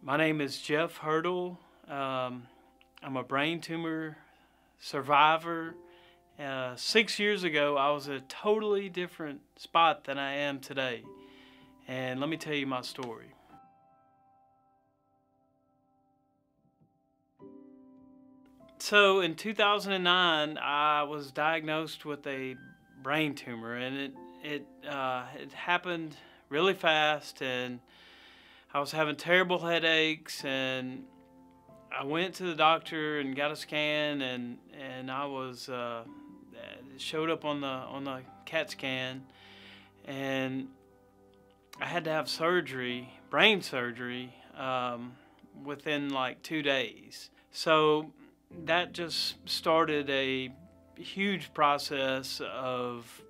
My name is Jeff Hurdle. Um, I'm a brain tumor survivor. Uh, six years ago, I was a totally different spot than I am today. And let me tell you my story. So in 2009, I was diagnosed with a brain tumor, and it it uh, it happened really fast, and I was having terrible headaches, and I went to the doctor and got a scan, and and I was uh, showed up on the on the CAT scan, and I had to have surgery, brain surgery, um, within like two days. So that just started a huge process of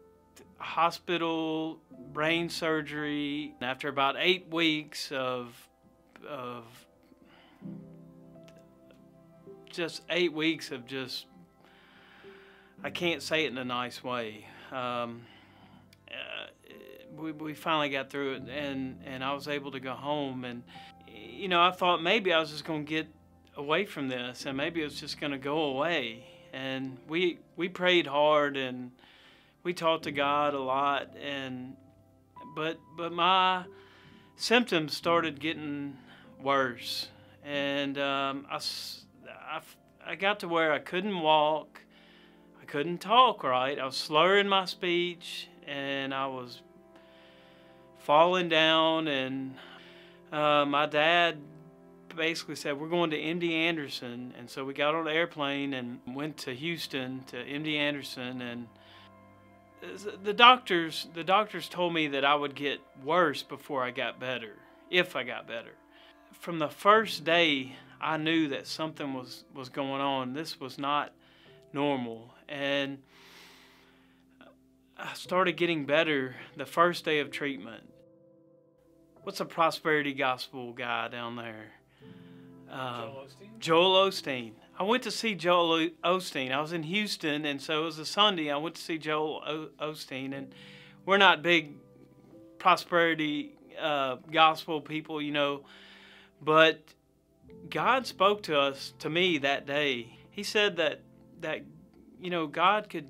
hospital brain surgery. After about eight weeks of of just eight weeks of just I can't say it in a nice way. Um, uh, we, we finally got through it, and and I was able to go home. And you know, I thought maybe I was just going to get away from this, and maybe it was just going to go away. And we we prayed hard, and we talked to God a lot, and but but my symptoms started getting worse, and um, I, I I got to where I couldn't walk, I couldn't talk right, I was slurring my speech, and I was falling down, and uh, my dad basically said, We're going to MD Anderson. And so we got on an airplane and went to Houston to MD Anderson. And the doctors, the doctors told me that I would get worse before I got better, if I got better. From the first day, I knew that something was, was going on. This was not normal. And I started getting better the first day of treatment. What's a prosperity gospel guy down there? Uh, Joel Osteen. Joel Osteen. I went to see Joel Osteen. I was in Houston, and so it was a Sunday. I went to see Joel Osteen, and we're not big prosperity uh, gospel people, you know, but God spoke to us, to me that day. He said that that you know God could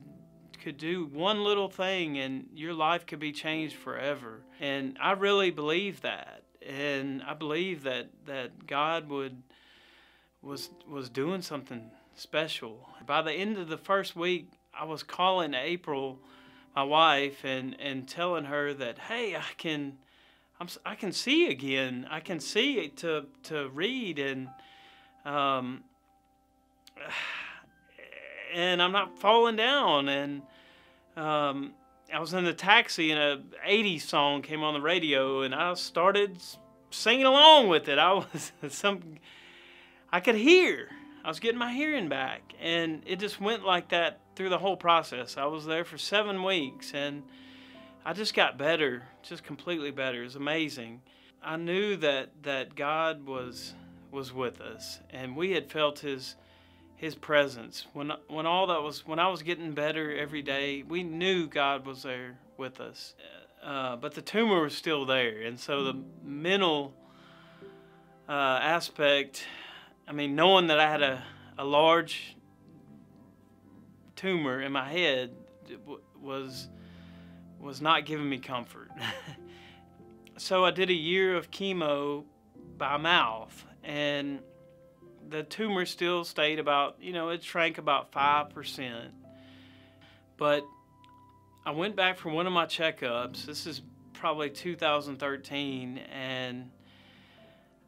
could do one little thing and your life could be changed forever. And I really believe that. And I believe that that God would was was doing something special. By the end of the first week, I was calling April, my wife, and and telling her that hey, I can, I'm I can see again. I can see to to read and um and I'm not falling down and um I was in the taxi and a 80s song came on the radio and I started singing along with it. I was some I could hear. I was getting my hearing back. And it just went like that through the whole process. I was there for seven weeks and I just got better, just completely better. It was amazing. I knew that, that God was was with us and we had felt his his presence. When when all that was when I was getting better every day, we knew God was there with us. Uh, but the tumor was still there, and so the mental uh, aspect I mean, knowing that I had a, a large tumor in my head was was not giving me comfort. so I did a year of chemo by mouth, and the tumor still stayed about, you know, it shrank about 5%. But I went back for one of my checkups. This is probably 2013, and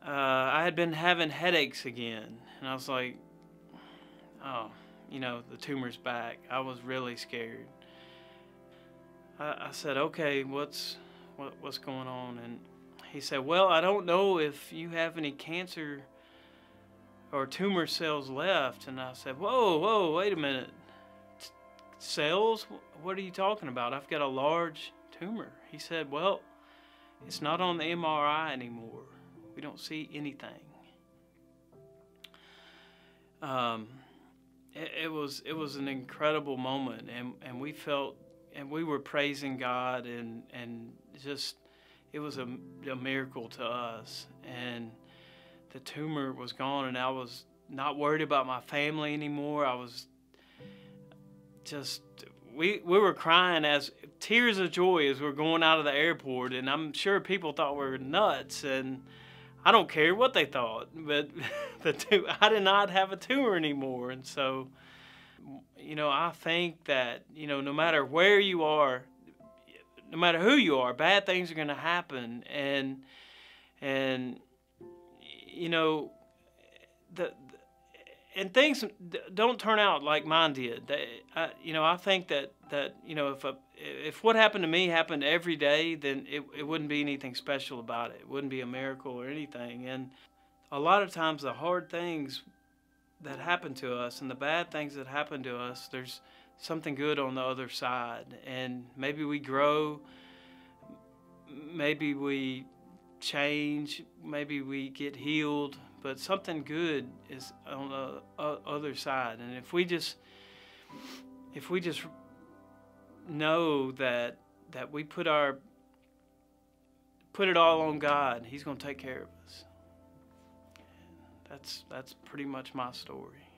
uh, I had been having headaches again, and I was like, oh, you know, the tumor's back. I was really scared. I, I said, okay, what's what, what's going on? And he said, well, I don't know if you have any cancer or tumor cells left. And I said, whoa, whoa, wait a minute. cells? What are you talking about? I've got a large tumor. He said, well, it's not on the MRI anymore. We don't see anything. Um, it, it, was it was an incredible moment, and, and we felt and we were praising God, and and just it was a, a miracle to us. And the tumor was gone, and I was not worried about my family anymore. I was just we we were crying as tears of joy as we are going out of the airport, and I'm sure people thought we were nuts, and I don't care what they thought, but the I did not have a tumor anymore, and so you know I think that you know no matter where you are, no matter who you are, bad things are going to happen, and and you know the and things don't turn out like mine did. They, I, you know, I think that that you know if a, if what happened to me happened every day, then it, it wouldn't be anything special about it. It wouldn't be a miracle or anything. And a lot of times, the hard things that happen to us and the bad things that happen to us, there's something good on the other side, and maybe we grow. Maybe we change. Maybe we get healed but something good is on the other side. And if we just, if we just know that that we put our put it all on God, He's going to take care of us. That's that's pretty much my story.